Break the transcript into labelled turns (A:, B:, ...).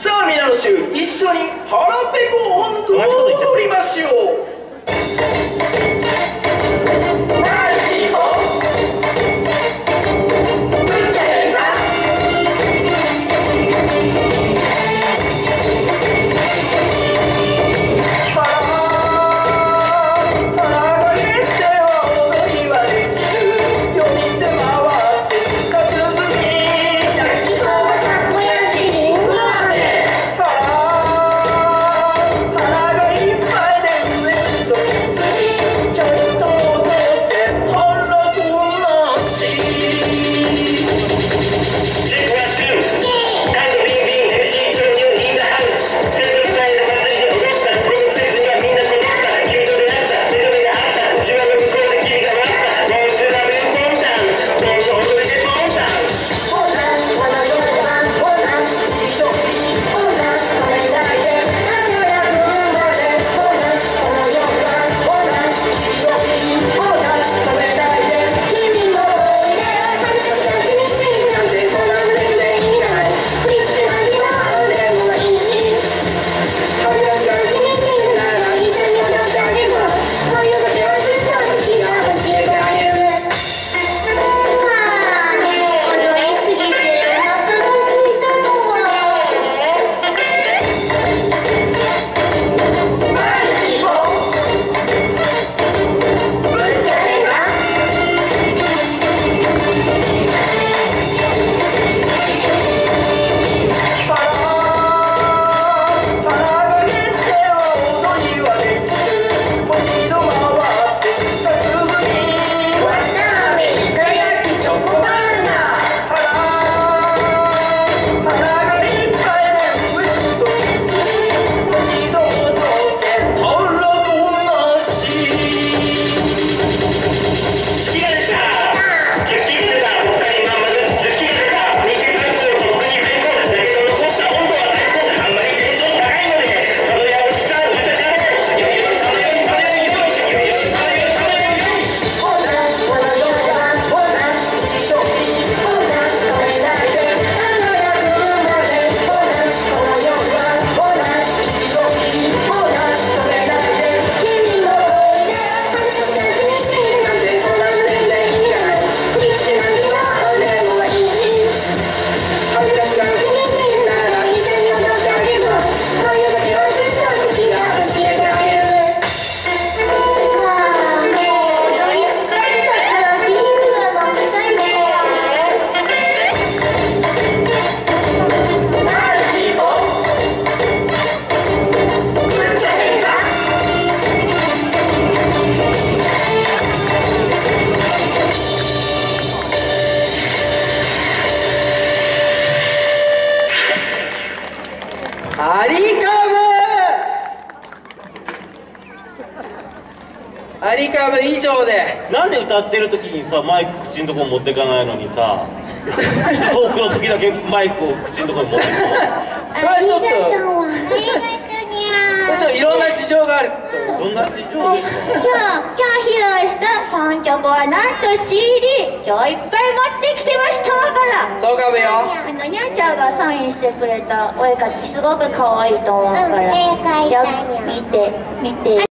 A: さあ皆の衆一緒に腹ペコ音頭を踊りましょう。アリカム以上で。
B: なんで歌ってる時にさマイク口のとこ持ってかないのにさトークの時だけマイクを口のとこに持ってく
A: それはちょっと。
C: ありがとうわ
A: それちょっといろんな事情がある。
B: どんな事情？ですか
C: 今日今日披露した3曲はなんと CD 今日いっぱい持ってきてましたから。
A: そうかもよ。
C: あのにゃんちゃんがサインしてくれたお絵描きすごく可愛いと思うから、
D: うん絵描いたにゃ
C: よ見て見て